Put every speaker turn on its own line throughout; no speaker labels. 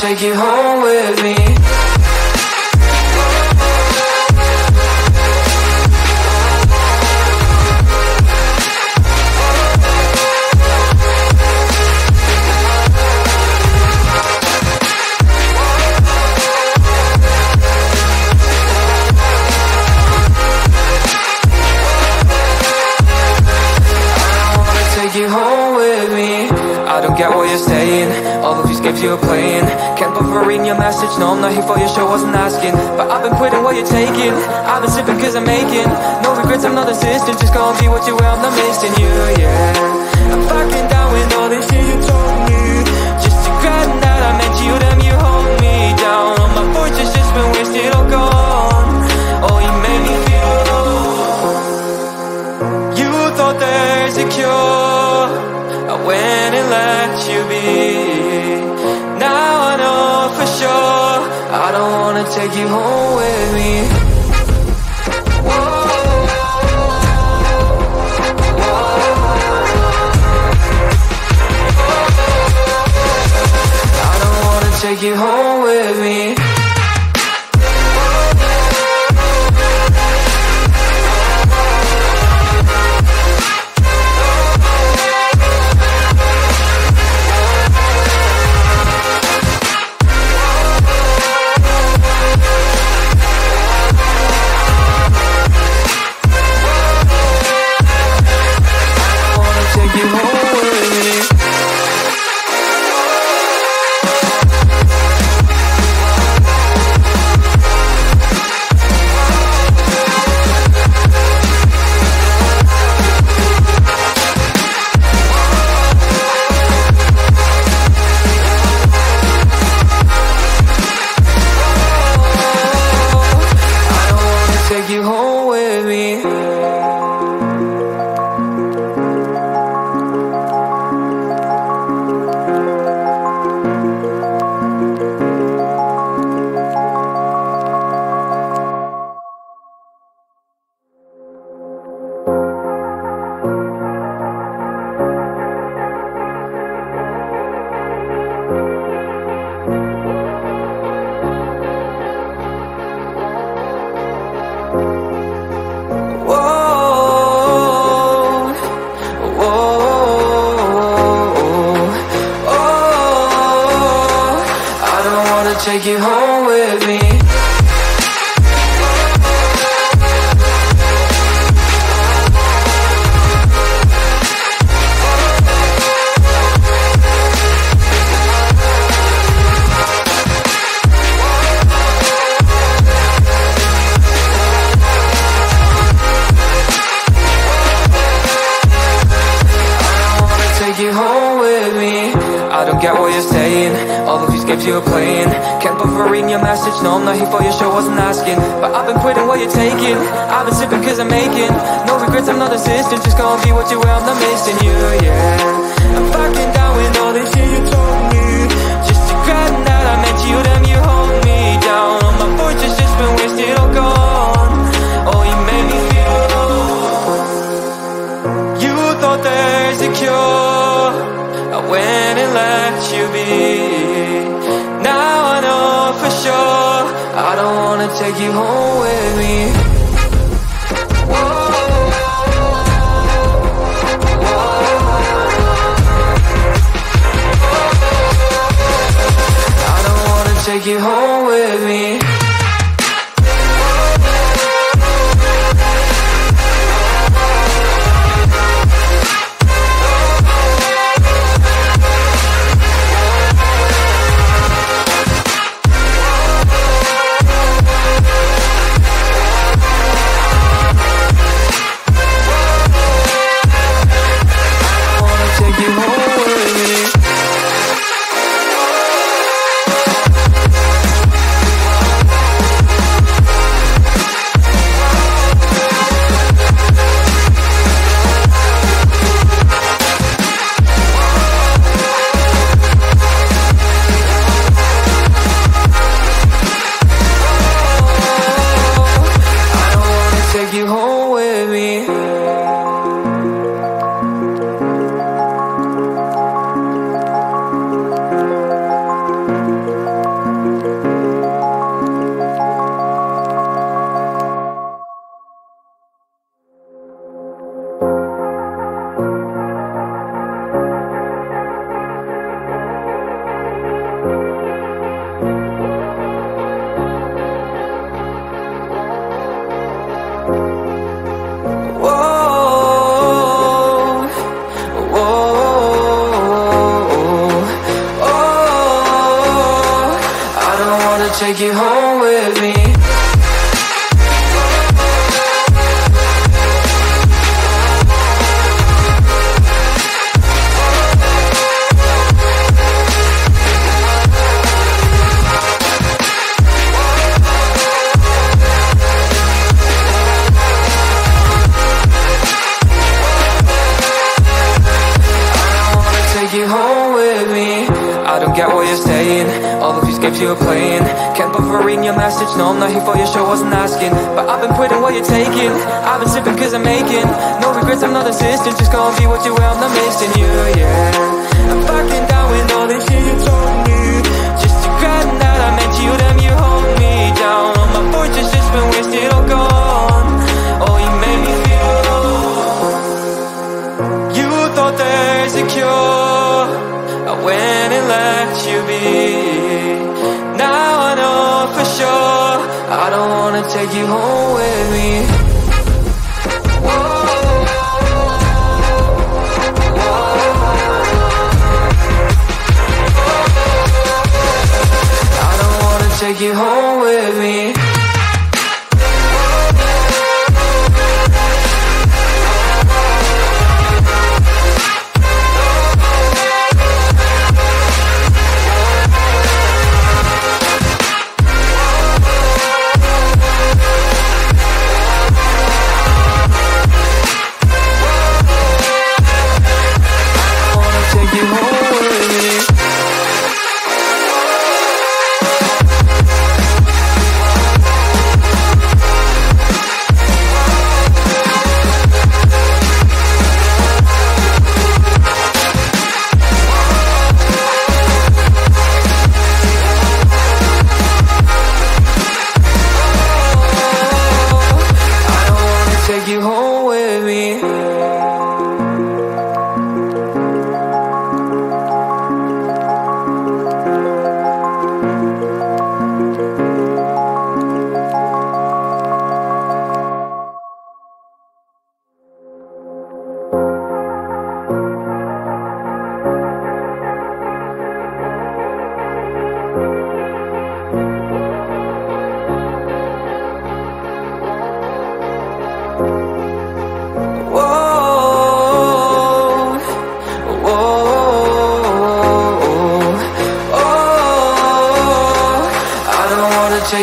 take you home with me Games you're playing. Can't bother reading your message. No, I'm not here for your show, wasn't asking. But I've been quitting what you're taking. I've been sipping cause I'm making. No regrets, I'm not assistant Just gonna be what you were, I'm not missing you, wanna take you home with me. I don't wanna take you home with me you. home Get what you're saying. All of these games you're playing bother reading your message. No, I'm not here for your show, wasn't asking. But I've been quitting what you're taking. I've been sipping cause I'm making No regrets, I'm not assistant Just gonna be what you were, I'm not missing you, yeah. I'm fucking down with all this shit you told me. Just regretting that you home take you home All of these you're playing Can't bother reading your message. No, I'm not here for your show, wasn't asking. But I've been quitting what you're taking. I've been sipping cause I'm making No regrets, I'm not assistant Just gonna be what you are, I'm not missing you, yeah. I'm backing down with all the shit you told me. Just to grab that I meant you, damn you hold me down. All my fortune's just been wasted, all gone take you home with me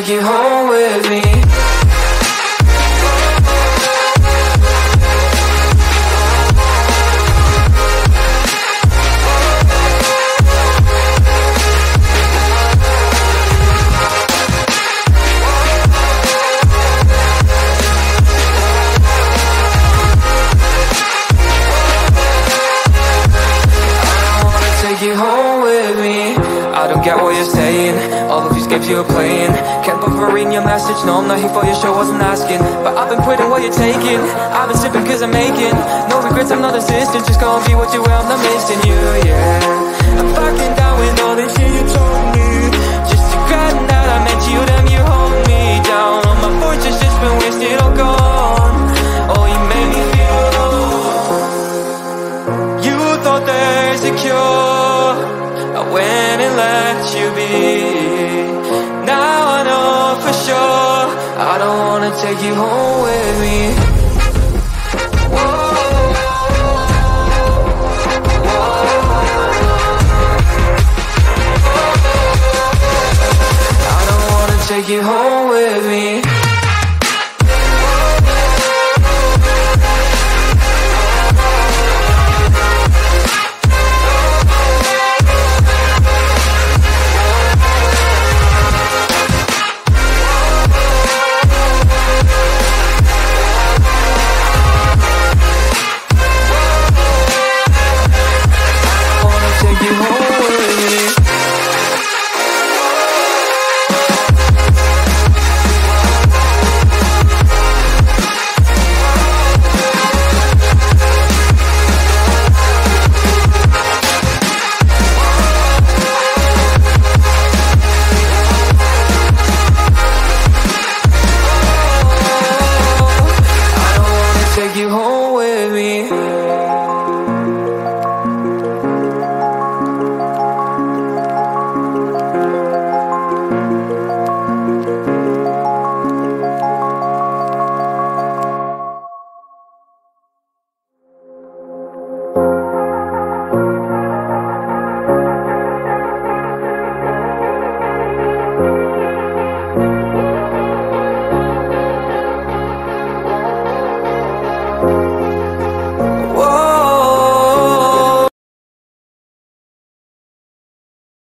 take you home you're taking I've been sipping cause I'm making No regrets, I'm not assistant Just gonna be what you are, I'm not missing you, yeah. I'm backing down with all the shit you told me. Just grab that I meant you, damn you hold me down. All my fortune's just been wasted, all gone. Oh, you made me feel you thought there's a cure. I went and let you be. Now I know for sure I don't wanna take you home you home with me